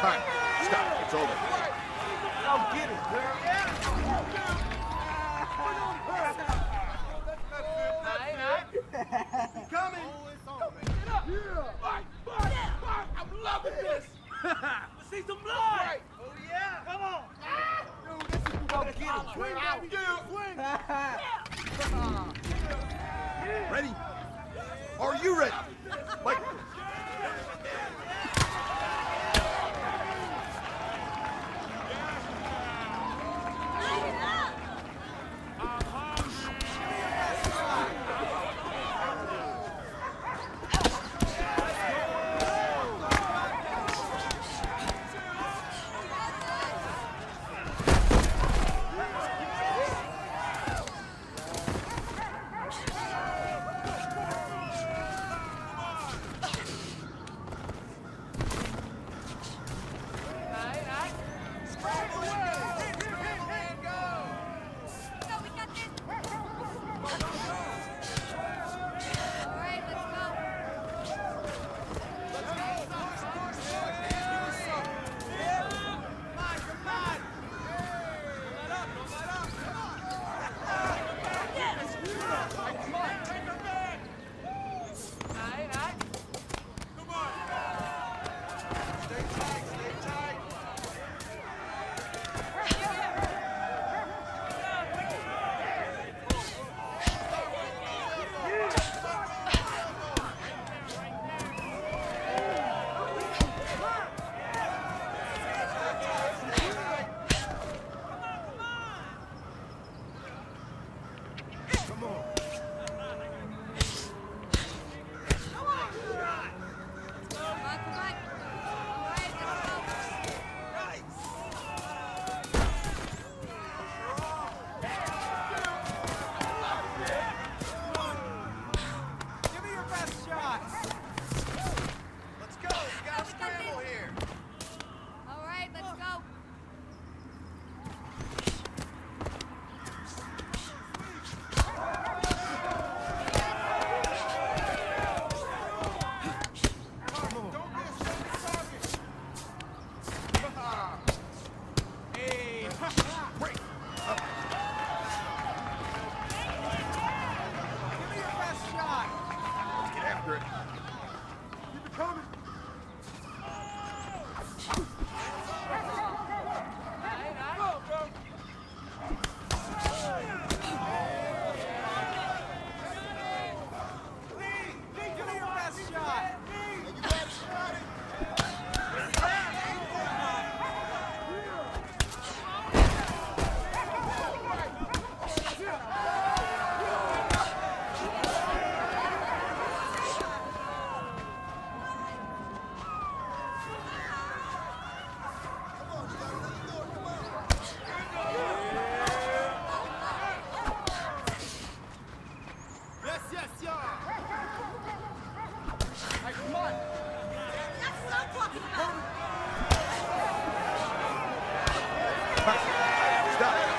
Time. Stop. It's over. Now get it, girl. Coming. I'm loving this. Let's see some blood. Oh yeah. Come on. Now get it. Swing, baby. Swing. Ready? Are you ready? secret.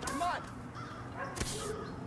come on.